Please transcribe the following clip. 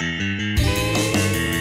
あっ。